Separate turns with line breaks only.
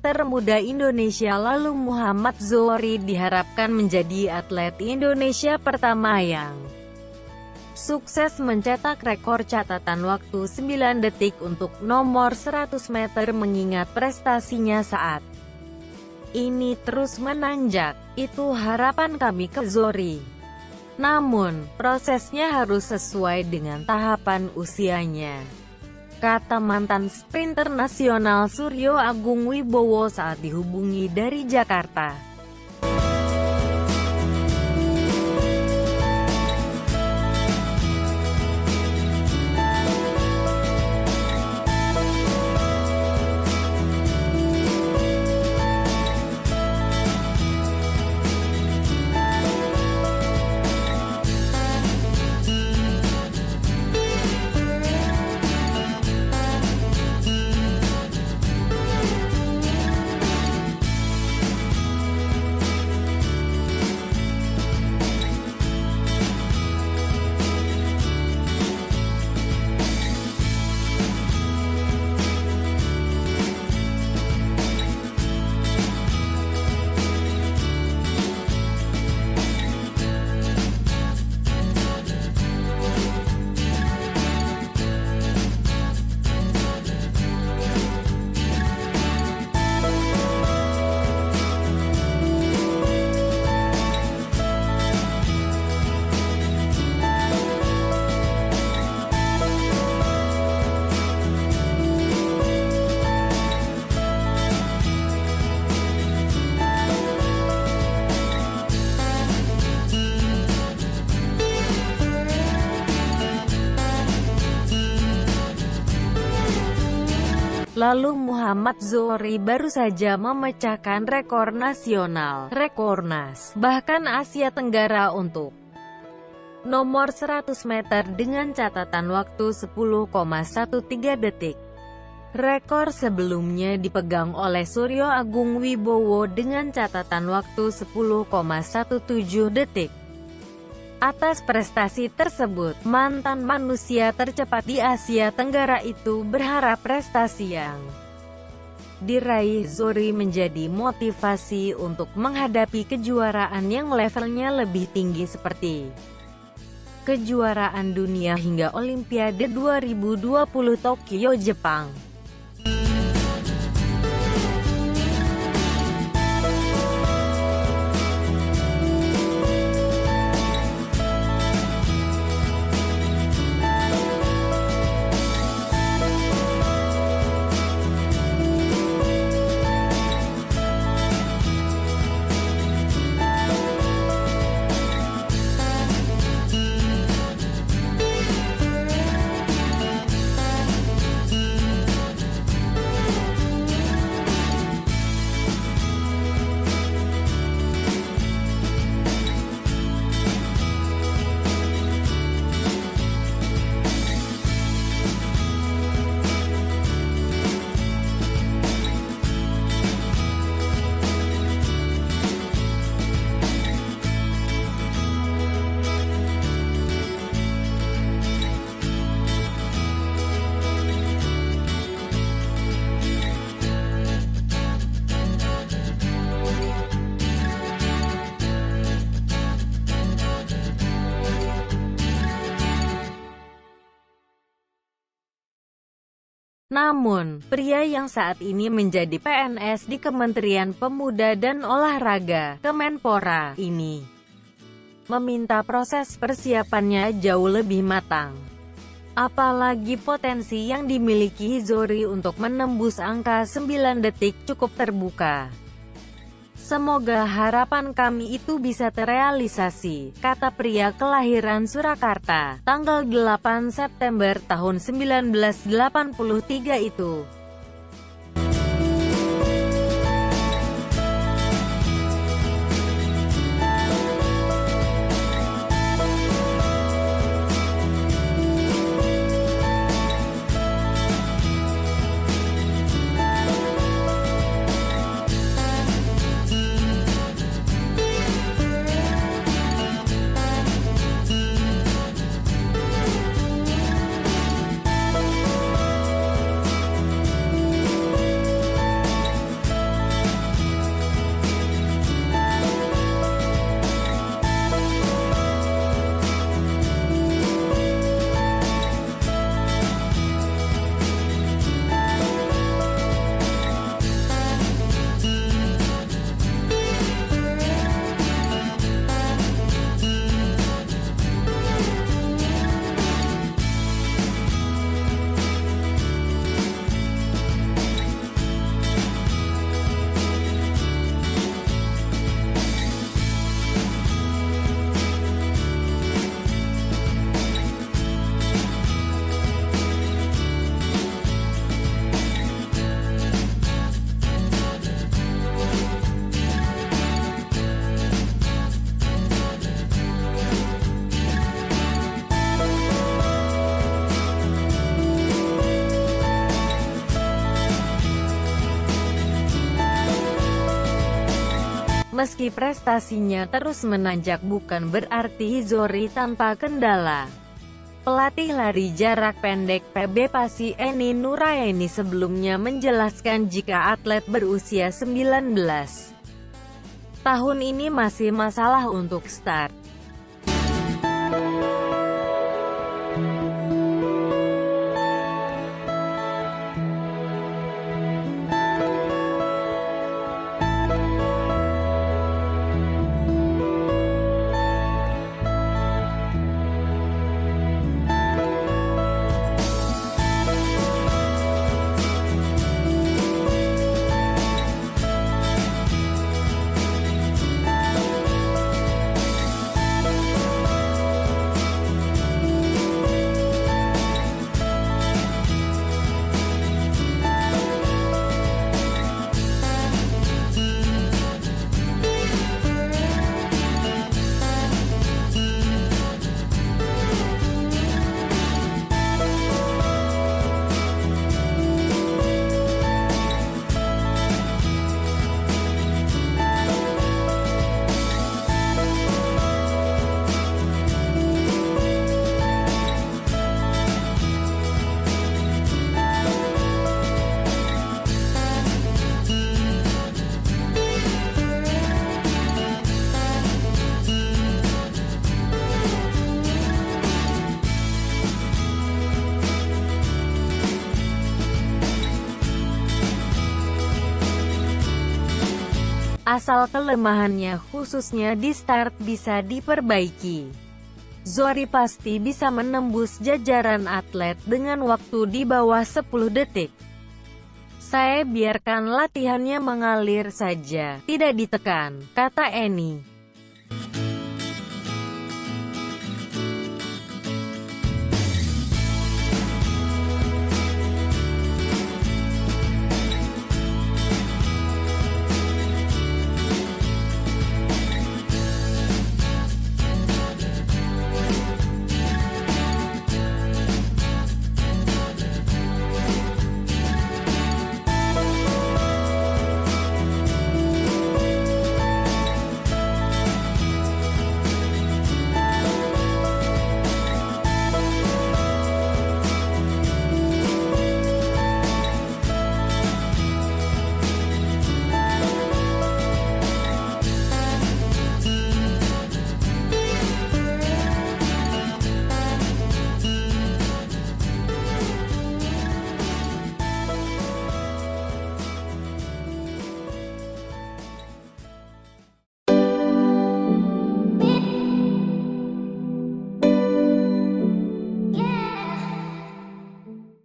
sprinter muda Indonesia lalu Muhammad Zohri diharapkan menjadi atlet Indonesia pertama yang sukses mencetak rekor catatan waktu 9 detik untuk nomor 100 meter mengingat prestasinya saat ini terus menanjak. Itu harapan kami ke Zohri. Namun, prosesnya harus sesuai dengan tahapan usianya kata mantan sprinter nasional Suryo Agung Wibowo saat dihubungi dari Jakarta. Lalu Muhammad Zohri baru saja memecahkan rekor nasional, Rekornas, bahkan Asia Tenggara untuk nomor 100 meter dengan catatan waktu 10,13 detik. Rekor sebelumnya dipegang oleh Suryo Agung Wibowo dengan catatan waktu 10,17 detik. Atas prestasi tersebut, mantan manusia tercepat di Asia Tenggara itu berharap prestasi yang diraih Zori menjadi motivasi untuk menghadapi kejuaraan yang levelnya lebih tinggi seperti kejuaraan dunia hingga Olimpiade 2020 Tokyo, Jepang. Namun, pria yang saat ini menjadi PNS di Kementerian Pemuda dan Olahraga, Kemenpora, ini meminta proses persiapannya jauh lebih matang. Apalagi potensi yang dimiliki Zori untuk menembus angka 9 detik cukup terbuka. Semoga harapan kami itu bisa terrealisasi, kata pria kelahiran Surakarta, tanggal 8 September tahun 1983 itu. Meski prestasinya terus menanjak bukan berarti Zori tanpa kendala. Pelatih lari jarak pendek PB Pasi Eni Nuraini sebelumnya menjelaskan jika atlet berusia 19 tahun ini masih masalah untuk start. Asal kelemahannya khususnya di start bisa diperbaiki. Zori pasti bisa menembus jajaran atlet dengan waktu di bawah 10 detik. Saya biarkan latihannya mengalir saja, tidak ditekan, kata Eni.